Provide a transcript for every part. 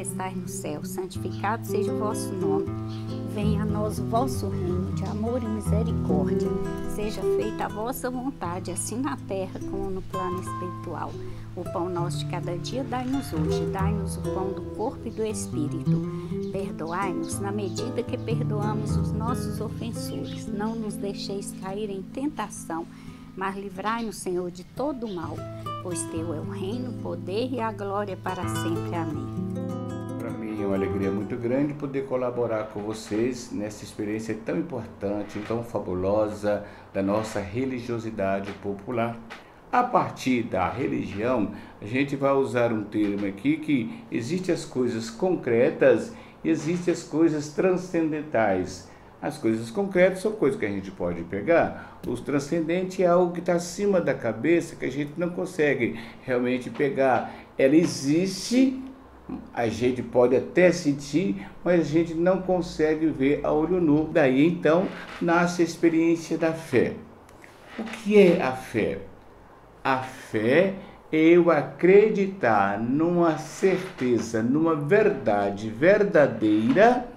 que estás no céu, santificado seja o vosso nome. Venha a nós o vosso reino de amor e misericórdia. Seja feita a vossa vontade, assim na terra como no plano espiritual. O pão nosso de cada dia dai-nos hoje, dai-nos o pão do corpo e do espírito. Perdoai-nos na medida que perdoamos os nossos ofensores. Não nos deixeis cair em tentação, mas livrai-nos, Senhor, de todo o mal pois teu é o reino, o poder e a glória para sempre. Amém. Uma alegria muito grande poder colaborar com vocês nessa experiência tão importante, tão fabulosa da nossa religiosidade popular. A partir da religião, a gente vai usar um termo aqui que existe as coisas concretas e existem as coisas transcendentais. As coisas concretas são coisas que a gente pode pegar. O transcendente é algo que está acima da cabeça, que a gente não consegue realmente pegar. Ela existe, a gente pode até sentir, mas a gente não consegue ver a olho nu. Daí então nasce a experiência da fé. O que é a fé? A fé é eu acreditar numa certeza, numa verdade verdadeira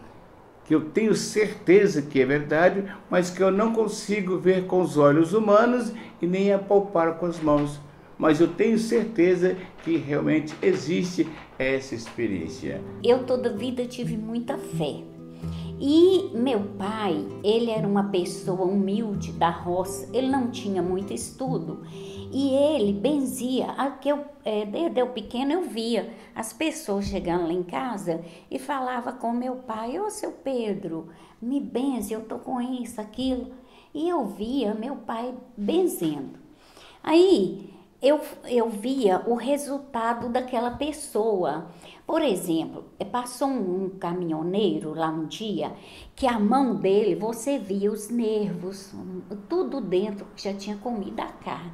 que eu tenho certeza que é verdade, mas que eu não consigo ver com os olhos humanos e nem apalpar com as mãos. Mas eu tenho certeza que realmente existe essa experiência. Eu toda vida tive muita fé. E meu pai, ele era uma pessoa humilde da roça, ele não tinha muito estudo. E ele benzia, a que eu, é, desde eu pequeno eu via as pessoas chegando lá em casa e falava com meu pai, ô seu Pedro, me benze, eu tô com isso, aquilo. E eu via meu pai benzendo. Aí eu, eu via o resultado daquela pessoa. Por exemplo, passou um, um caminhoneiro lá um dia que a mão dele, você via os nervos, tudo dentro que já tinha comido a carne.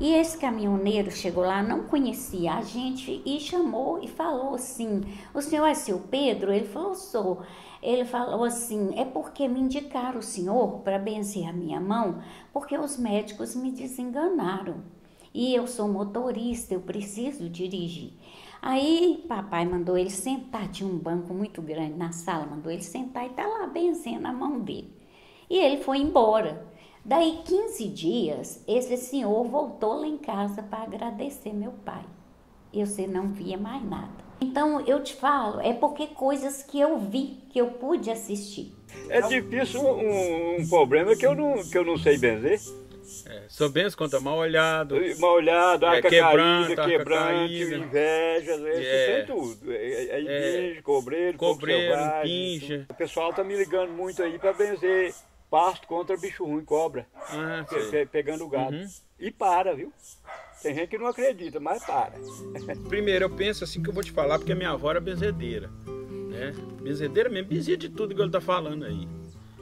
E esse caminhoneiro chegou lá, não conhecia a gente e chamou e falou assim: O senhor é seu Pedro? Ele falou: Sou. Ele falou assim: É porque me indicaram o senhor para benzer a minha mão, porque os médicos me desenganaram. E eu sou motorista, eu preciso dirigir. Aí papai mandou ele sentar, tinha um banco muito grande na sala, mandou ele sentar e tá lá benzendo a mão dele. E ele foi embora. Daí 15 dias, esse senhor voltou lá em casa para agradecer meu pai. Eu você não via mais nada. Então eu te falo, é porque coisas que eu vi, que eu pude assistir. É difícil um, um problema que eu não, que eu não sei benzer. É, sou benzo contra mal olhado. Mal olhado, arca é, quebrando, caída, quebrante, inveja, isso é, tudo. É, é, é impinge, cobreiro, cobreiro, impinge. O pessoal tá me ligando muito aí para benzer pasto contra bicho ruim, cobra. Ah, pe pegando o gado. Uhum. E para, viu? Tem gente que não acredita, mas para. Primeiro, eu penso assim que eu vou te falar, porque a minha avó era benzedeira. Né? Benzedeira mesmo, benzia de tudo que ele tá falando aí.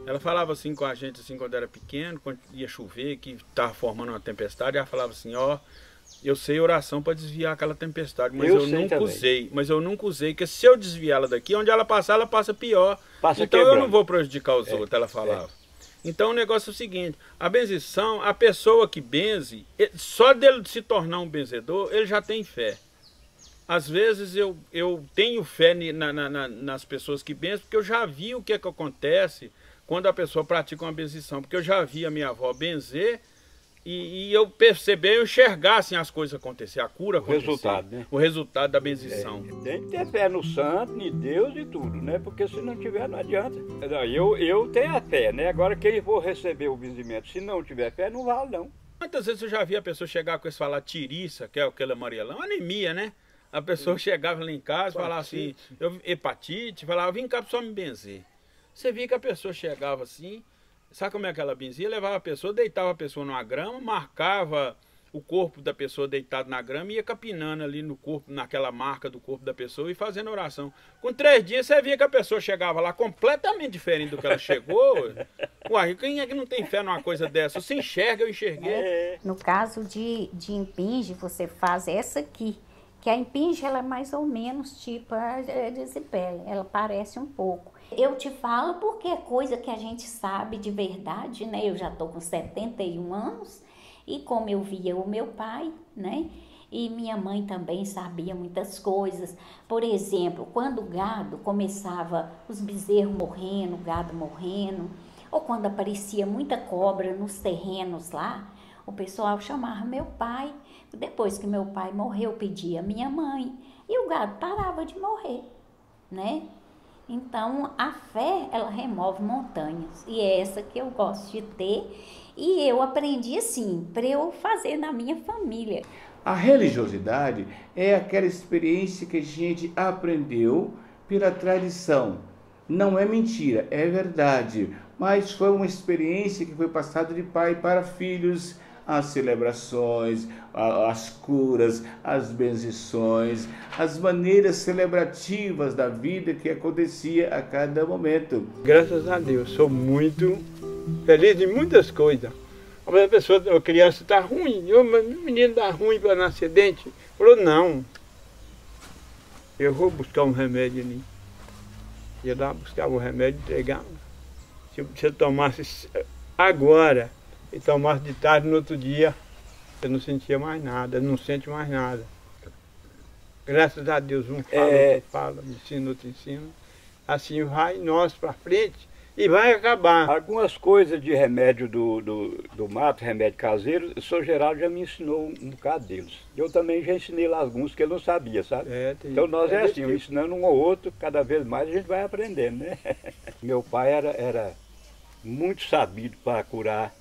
Ela falava assim com a gente assim quando era pequeno, quando ia chover, que estava formando uma tempestade, ela falava assim, ó, oh, eu sei oração para desviar aquela tempestade, mas eu, eu nunca também. usei. Mas eu nunca usei, que se eu desviá-la daqui, onde ela passar, ela passa pior. Passa então quebrando. eu não vou prejudicar os é, outros, ela falava. É. Então o negócio é o seguinte: a benzição, a pessoa que benze, só dele se tornar um benzedor, ele já tem fé. Às vezes eu, eu tenho fé na, na, nas pessoas que benzem, porque eu já vi o que, é que acontece quando a pessoa pratica uma benzição. Porque eu já vi a minha avó benzer e, e, eu perceber, eu enxergar assim, as coisas acontecer, a cura acontecer. O resultado, né? O resultado da benzição. É, tem que ter fé no santo, em Deus e tudo, né? Porque se não tiver, não adianta. Eu, eu tenho a fé, né? Agora quem for receber o benzimento, se não tiver fé, não vale não. Quantas vezes eu já vi a pessoa chegar com esse falar tiriça, que é aquele amarelão, anemia, né? A pessoa chegava lá em casa e falava assim, eu, hepatite, falava, vem cá para me benzer. Você via que a pessoa chegava assim, Sabe como é que ela benzia? Levava a pessoa, deitava a pessoa numa grama, marcava o corpo da pessoa deitado na grama e ia capinando ali no corpo, naquela marca do corpo da pessoa e fazendo oração. Com três dias você via que a pessoa chegava lá completamente diferente do que ela chegou. Uai, quem é que não tem fé numa coisa dessa? Você enxerga, eu enxerguei. É. No caso de, de impinge, você faz essa aqui. Que a impinge, ela é mais ou menos tipo a disipele, ela parece um pouco. Eu te falo porque é coisa que a gente sabe de verdade, né? Eu já tô com 71 anos e como eu via o meu pai, né? E minha mãe também sabia muitas coisas. Por exemplo, quando o gado começava, os bezerros morrendo, o gado morrendo, ou quando aparecia muita cobra nos terrenos lá, o pessoal chamava meu pai. Depois que meu pai morreu, pedia minha mãe. E o gado parava de morrer, né? Então, a fé, ela remove montanhas. E é essa que eu gosto de ter. E eu aprendi assim, para eu fazer na minha família. A religiosidade é aquela experiência que a gente aprendeu pela tradição. Não é mentira, é verdade. Mas foi uma experiência que foi passada de pai para filhos as celebrações, as curas, as bendições, as maneiras celebrativas da vida que acontecia a cada momento. Graças a Deus, sou muito feliz em muitas coisas. A pessoa, a criança está ruim, o menino está ruim para nascer dente. Falou, não, eu vou buscar um remédio ali. Ia lá buscar o remédio e entregar. Se eu tomasse agora, e tomasse de tarde no outro dia, eu não sentia mais nada, não sente mais nada. Graças a Deus, um fala, é... outro fala, me ensina, outro ensina. Assim vai nós para frente e vai acabar. Algumas coisas de remédio do, do, do mato, remédio caseiro, o senhor Geraldo já me ensinou um bocado deles. Eu também já ensinei lá alguns que eu não sabia, sabe? É, tem, então nós é, é assim, tipo. ensinando um ou outro, cada vez mais a gente vai aprendendo, né? Meu pai era, era muito sabido para curar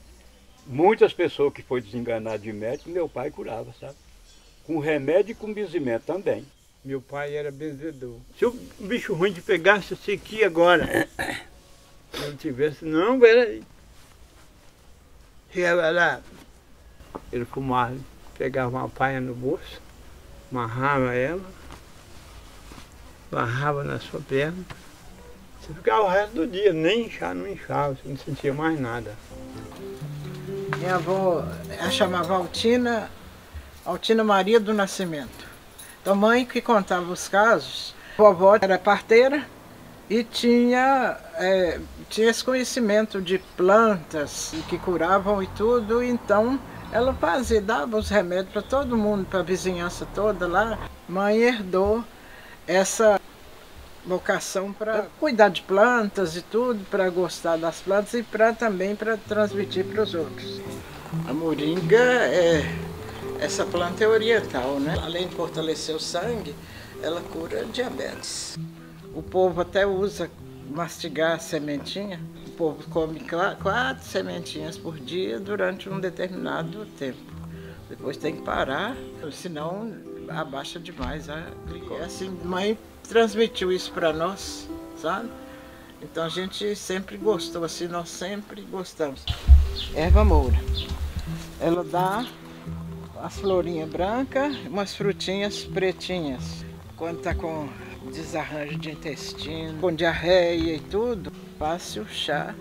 Muitas pessoas que foi desenganado de médico, meu pai curava, sabe? Com remédio e com benzimento também. Meu pai era benzedor. Se o bicho ruim te pegasse assim aqui agora, se não tivesse, não, peraí. Chegava lá, ele fumava, pegava uma paia no bolso, amarrava ela, barrava na sua perna. Você ficava o resto do dia, nem inchava, não inchava, você não sentia mais nada. Minha avó ela chamava Altina, Altina Maria do Nascimento. Então, mãe que contava os casos. A vovó era parteira e tinha, é, tinha esse conhecimento de plantas que curavam e tudo, então ela fazia, dava os remédios para todo mundo, para a vizinhança toda lá. Mãe herdou essa vocação para cuidar de plantas e tudo, para gostar das plantas e para também para transmitir para os outros. A moringa é essa planta é oriental, né? Além de fortalecer o sangue, ela cura diabetes. O povo até usa mastigar a sementinha. O povo come quatro sementinhas por dia durante um determinado tempo. Depois tem que parar, senão abaixa demais a glicose. É assim, mãe transmitiu isso para nós, sabe? Então a gente sempre gostou, assim, nós sempre gostamos. Erva moura. Ela dá as florinhas brancas, umas frutinhas pretinhas. Quando tá com desarranjo de intestino, com diarreia e tudo, passe o chá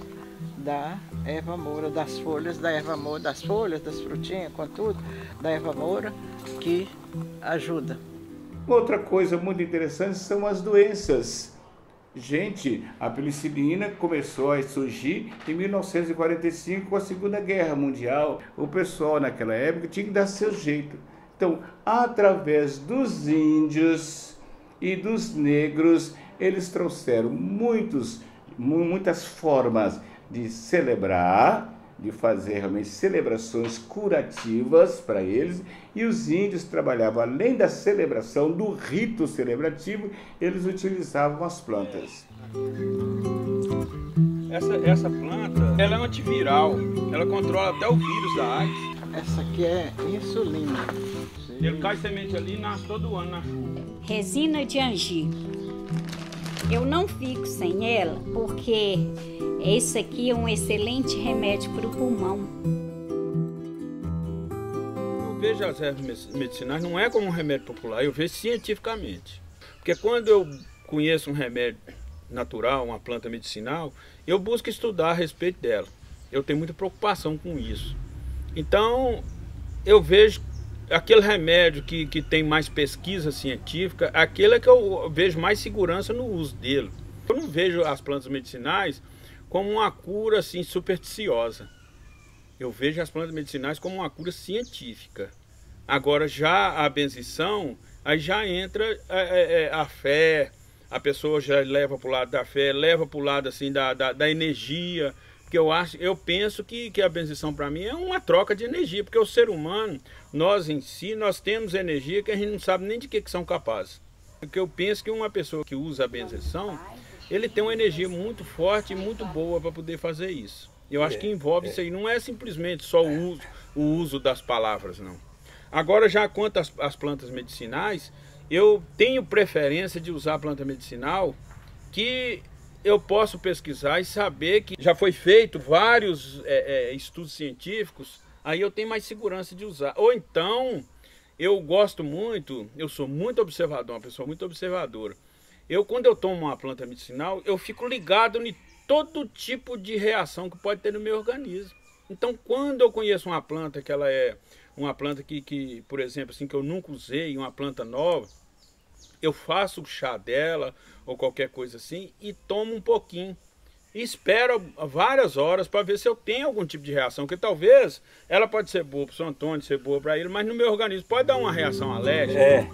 da erva moura, das folhas da erva moura, das folhas, das frutinhas, com tudo, da erva moura, que ajuda. Outra coisa muito interessante são as doenças. Gente, a penicilina começou a surgir em 1945 com a Segunda Guerra Mundial. O pessoal naquela época tinha que dar seu jeito. Então, através dos índios e dos negros, eles trouxeram muitos, muitas formas de celebrar de fazer realmente celebrações curativas para eles, e os índios trabalhavam, além da celebração, do rito celebrativo, eles utilizavam as plantas. Essa, essa planta, ela é antiviral, ela controla até o vírus da AIDS. Essa aqui é insulina. Ele cai semente ali e nasce todo ano na chuva. Resina de angi. Eu não fico sem ela porque esse aqui é um excelente remédio para o pulmão. Eu vejo as ervas medicinais não é como um remédio popular, eu vejo cientificamente. Porque quando eu conheço um remédio natural, uma planta medicinal, eu busco estudar a respeito dela. Eu tenho muita preocupação com isso. Então, eu vejo aquele remédio que, que tem mais pesquisa científica, aquele é que eu vejo mais segurança no uso dele. Eu não vejo as plantas medicinais como uma cura assim supersticiosa. Eu vejo as plantas medicinais como uma cura científica. Agora já a benzição, aí já entra a, é, a, a fé, a pessoa já leva para o lado da fé, leva para o lado assim da, da, da, energia. Porque eu acho, eu penso que, que a benzição para mim é uma troca de energia, porque o ser humano, nós em si, nós temos energia que a gente não sabe nem de que, que são capazes. Porque eu penso que uma pessoa que usa a benzição, ele tem uma energia muito forte e muito boa para poder fazer isso. Eu acho que envolve isso aí, não é simplesmente só o uso, o uso das palavras, não. Agora, já quanto às, às plantas medicinais, eu tenho preferência de usar planta medicinal que eu posso pesquisar e saber que já foi feito vários é, é, estudos científicos, aí eu tenho mais segurança de usar. Ou então, eu gosto muito, eu sou muito observador, uma pessoa muito observadora. Eu, quando eu tomo uma planta medicinal, eu fico ligado em todo tipo de reação que pode ter no meu organismo. Então, quando eu conheço uma planta que ela é uma planta que, que, por exemplo, assim, que eu nunca usei, uma planta nova, eu faço o chá dela ou qualquer coisa assim e tomo um pouquinho. E espero várias horas para ver se eu tenho algum tipo de reação, que talvez ela pode ser boa para o Antônio, ser boa para ele, mas no meu organismo pode dar uma reação alérgica. É.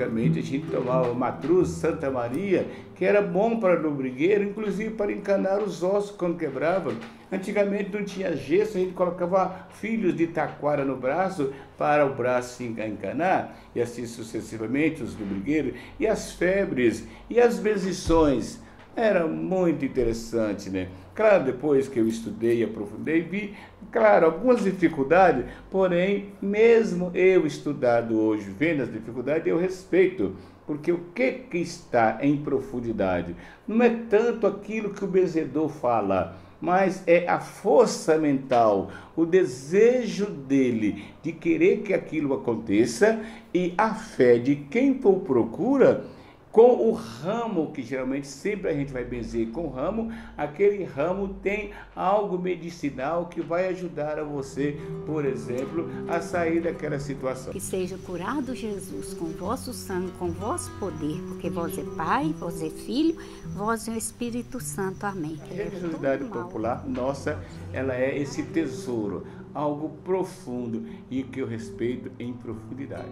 Antigamente a gente tomava matruz Santa Maria, que era bom para o brigueiro, inclusive para encanar os ossos quando quebrava. Antigamente não tinha gesso, a gente colocava filhos de taquara no braço para o braço se encanar, e assim sucessivamente os lubrigueiros, e as febres, e as benzições. Era muito interessante, né? Claro, depois que eu estudei aprofundei, vi, claro, algumas dificuldades, porém, mesmo eu estudado hoje, vendo as dificuldades, eu respeito, porque o que, que está em profundidade? Não é tanto aquilo que o benzedor fala, mas é a força mental, o desejo dele de querer que aquilo aconteça e a fé de quem o procura com o ramo, que geralmente sempre a gente vai benzer com o ramo, aquele ramo tem algo medicinal que vai ajudar a você, por exemplo, a sair daquela situação. Que seja curado Jesus com vosso sangue, com vosso poder, porque vós é Pai, vós é Filho, vós é o Espírito Santo. Amém. A religiosidade popular nossa, ela é esse tesouro, algo profundo e que eu respeito em profundidade.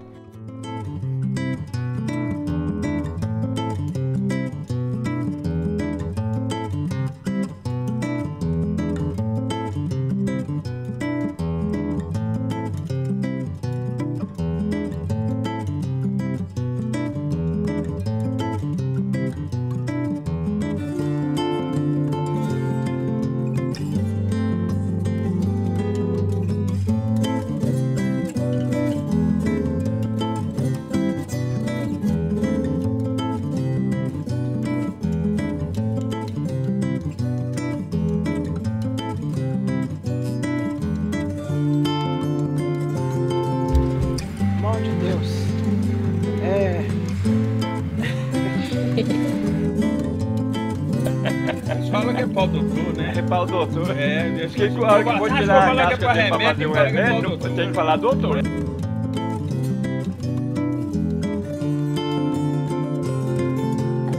Doutor, né? É pau doutor. É, deixa que que hora que eu vou tirar a casca que é pra fazer um remédio, eu tenho que falar doutor.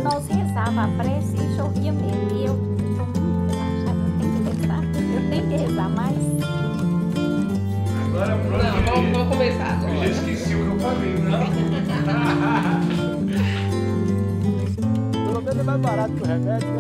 Nós rezava a prece e chovia mesmo. E eu estou muito relaxada, eu tenho que rezar. Eu tenho que rezar mais. Agora pronto. Não, vamos, vamos começar agora. Eu já esqueci o que eu falei, não? Pelo menos é mais barato que o remédio, né?